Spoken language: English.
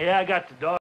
Yeah, I got the dog.